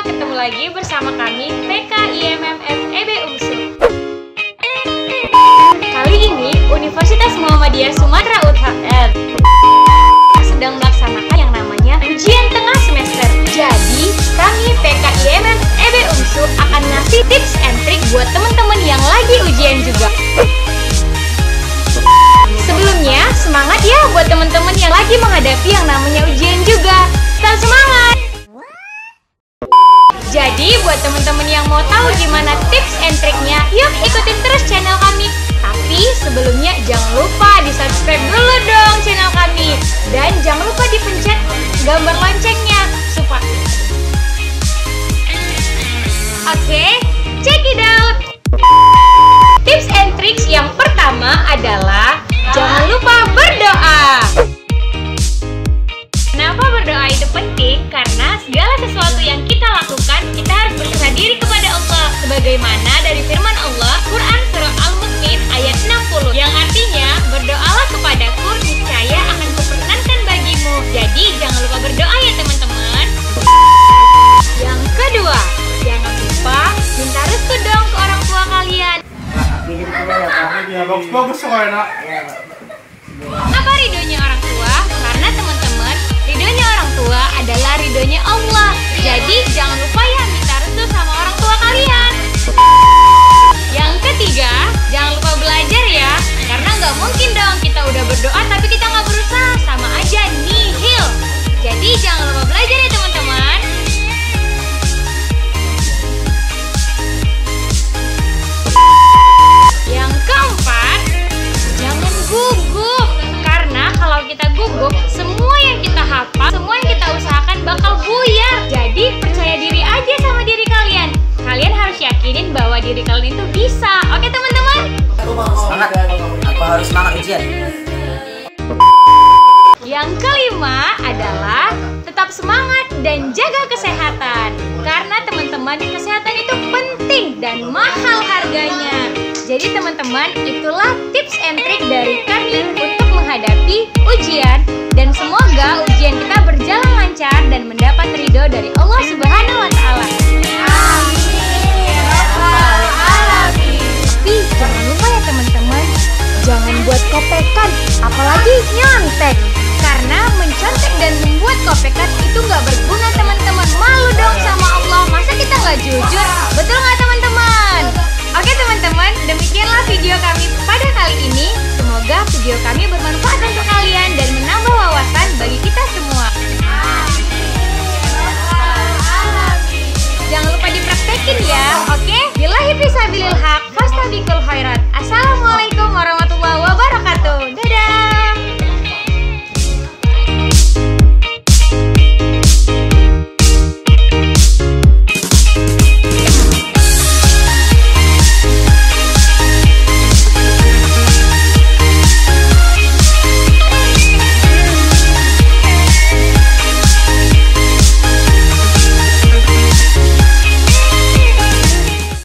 ketemu lagi bersama kami PK IMMF EB UMSU. Kali ini Universitas Muhammadiyah Sumatera Utara sedang melaksanakan yang namanya ujian tengah semester. Jadi, kami PK IMMF EB UMSU akan ngasih tips and trick buat teman-teman yang lagi ujian juga. Sebelumnya, semangat ya buat teman-teman yang lagi menghadapi yang namanya ujian juga. Tetap semangat! Jadi, buat teman-teman yang mau tahu gimana tips and triknya, yuk ikutin terus channel kami. Tapi sebelumnya jangan lupa di subscribe dulu dong channel kami. Dan jangan lupa dipencet gambar loncengnya supaya... Oke, check it out! Tips and tricks yang pertama adalah jangan lupa berdoa. Kenapa berdoa itu penting? Karena segala sesuatu yang Sebagaimana dari firman Allah, Quran Surah Al-Mukmin ayat 60, yang artinya, berdoalah kepadaku, niscaya akan kuperkenankan bagimu. Jadi, jangan lupa berdoa ya teman-teman. Yang kedua, jangan lupa minta restu dong ke orang tua kalian. Ya bagus-bagus kok enak. Apa ridhonya orang tua? Harus semangat ujian? Yang kelima adalah tetap semangat dan jaga kesehatan. Karena teman-teman, kesehatan itu penting dan mahal harganya. Jadi teman-teman, itulah tips and trick dari kami untuk menghadapi ujian dan semoga video kami bermanfaat